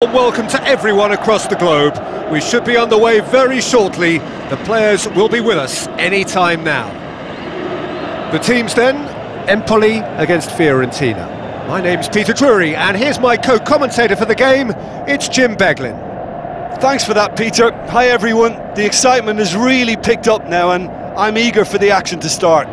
Welcome to everyone across the globe. We should be on the way very shortly. The players will be with us any time now. The teams then, Empoli against Fiorentina. My name's Peter Drury, and here's my co-commentator for the game, it's Jim Beglin. Thanks for that, Peter. Hi, everyone. The excitement has really picked up now, and I'm eager for the action to start.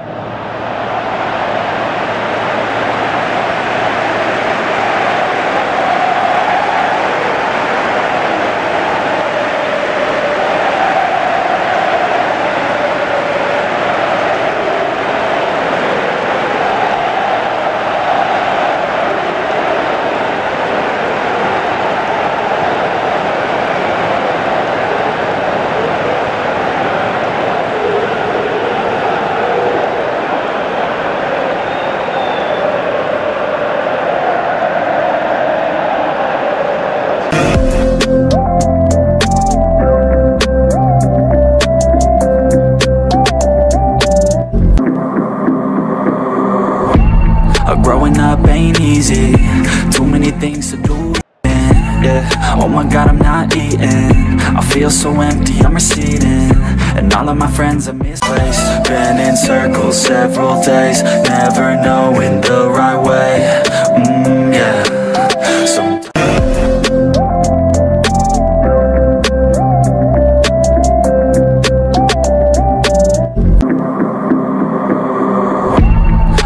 Oh god, I'm not eating. I feel so empty, I'm receding. And all of my friends are misplaced. Been in circles several days Never knowing the right way. Mm, yeah. So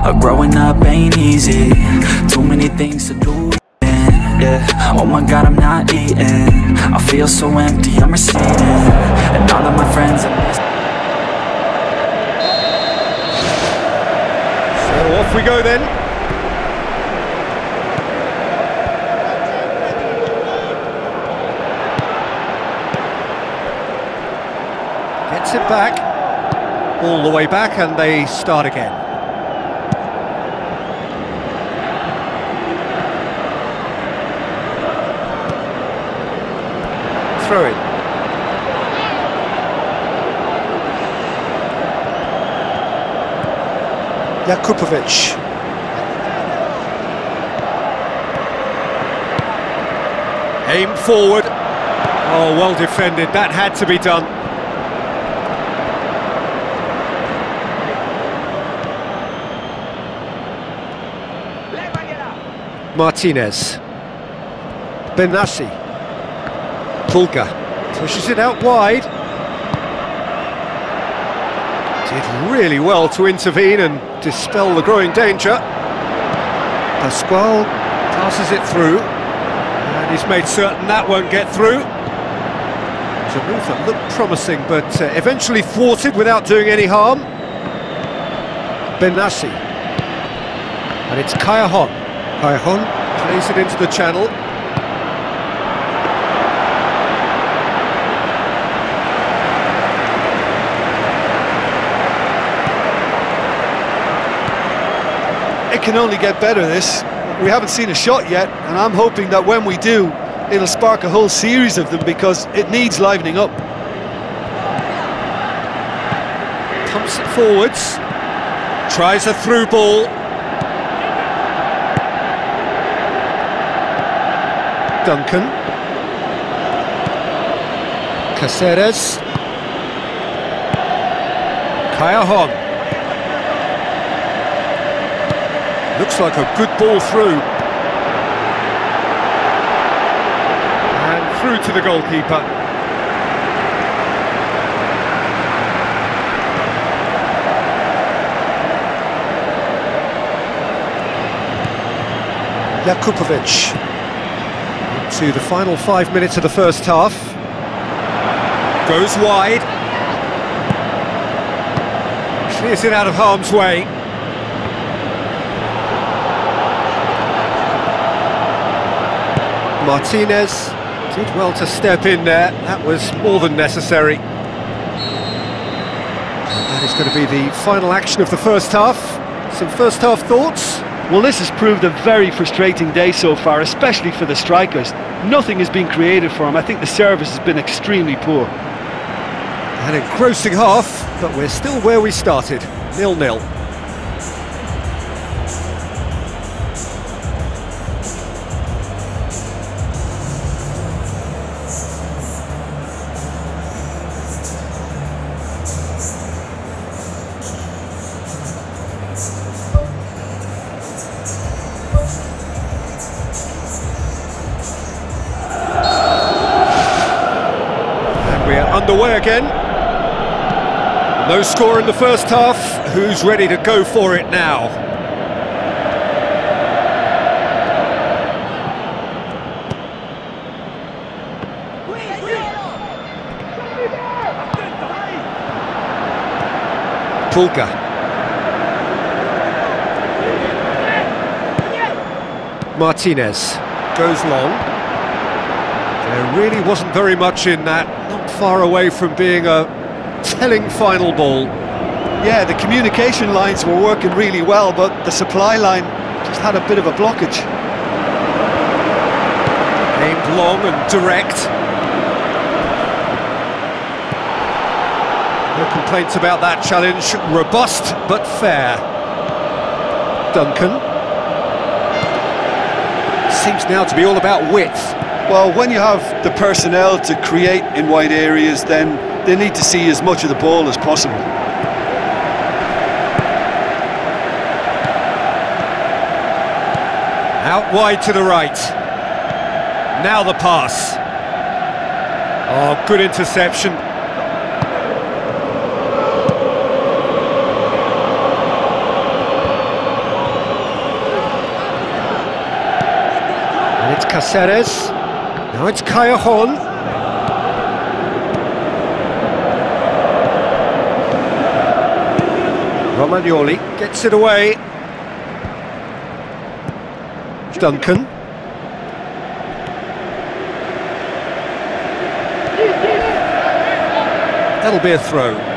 Uh, growing up ain't easy. Too many things to do yeah. Oh my god, I'm not eating I feel so empty, I'm receding And all of my friends are So off we go then. Gets it back, all the way back, and they start again. Throw it. Jakupovic. Aim forward. Oh, well defended. That had to be done. Martinez. Benassi. Pulgar. Pushes it out wide. Did really well to intervene and dispel the growing danger. Pascual passes it through. And he's made certain that won't get through. It's a move that looked promising, but uh, eventually thwarted without doing any harm. Benassi. And it's Callejon. Callejon plays it into the channel. It can only get better, this. We haven't seen a shot yet, and I'm hoping that when we do, it'll spark a whole series of them because it needs livening up. Pumps it forwards. Tries a through ball. Duncan. Caceres. Callejon. Looks like a good ball through. And through to the goalkeeper. Jakupovic. To the final five minutes of the first half. Goes wide. Clears it out of harm's way. Martinez did well to step in there. That was more than necessary. That is going to be the final action of the first half. Some first half thoughts? Well, this has proved a very frustrating day so far, especially for the strikers. Nothing has been created for them. I think the service has been extremely poor. An engrossing half, but we're still where we started, nil-nil. Underway again. No score in the first half. Who's ready to go for it now? Pulgar. Martinez goes long. There really wasn't very much in that, not far away from being a telling final ball. Yeah, the communication lines were working really well, but the supply line just had a bit of a blockage. Aimed long and direct. No complaints about that challenge. Robust but fair. Duncan. Seems now to be all about width. Well, when you have the personnel to create in wide areas, then they need to see as much of the ball as possible. Out wide to the right. Now the pass. Oh, good interception. And it's Caceres. Now it's Callejon. Romagnoli gets it away. Duncan. That'll be a throw.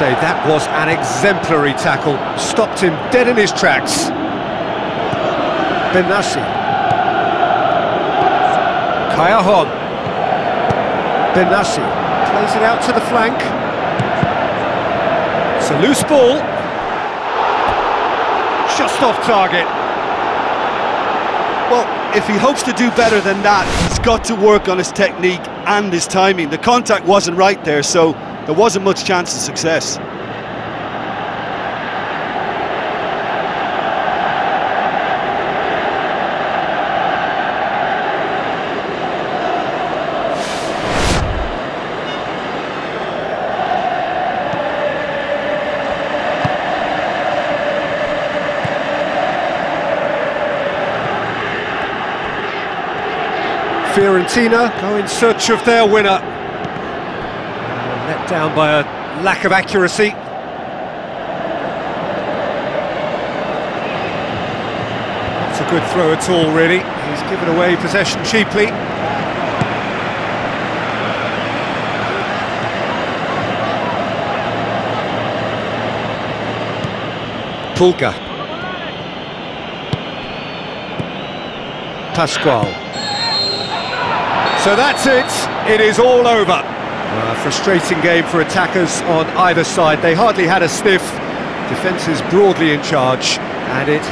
Say, that was an exemplary tackle. Stopped him dead in his tracks. Benassi. Callejon. Benassi plays it out to the flank. It's a loose ball. Just off target. Well, if he hopes to do better than that, he's got to work on his technique and his timing. The contact wasn't right there, so there wasn't much chance of success. Fiorentina go in search of their winner. Down by a lack of accuracy. Not a good throw at all, really. He's given away possession cheaply. Pulgar. Pascual. So that's it, it is all over. A frustrating game for attackers on either side. They hardly had a sniff. Defence is broadly in charge, and it